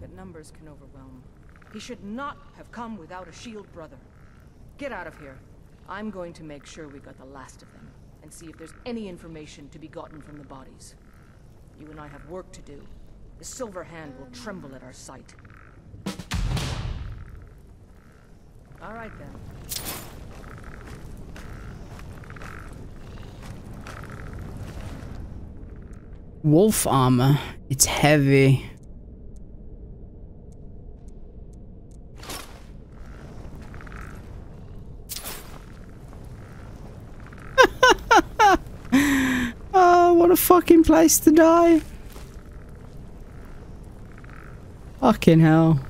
But numbers can overwhelm. He should not have come without a shield brother. Get out of here. I'm going to make sure we got the last of them, and see if there's any information to be gotten from the bodies. You and I have work to do. The Silver Hand will tremble at our sight. All right then. Wolf armor. It's heavy. What a fucking place to die. Fucking hell.